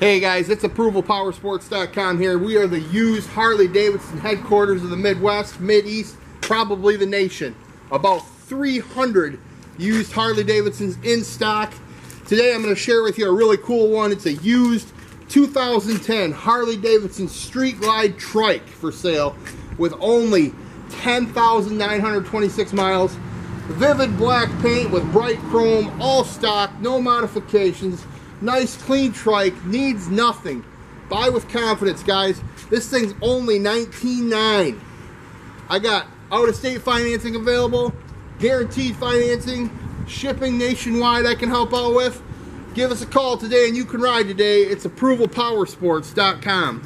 Hey guys, it's ApprovalPowersports.com here. We are the used Harley Davidson headquarters of the Midwest, Mid-East, probably the nation. About 300 used Harley Davidsons in stock. Today I'm going to share with you a really cool one. It's a used 2010 Harley Davidson Street Glide Trike for sale with only 10,926 miles. Vivid black paint with bright chrome, all stock, no modifications. Nice clean trike, needs nothing. Buy with confidence, guys. This thing's only 19.9. I got out-of-state financing available, guaranteed financing, shipping nationwide I can help out with. Give us a call today and you can ride today. It's approvalpowersports.com.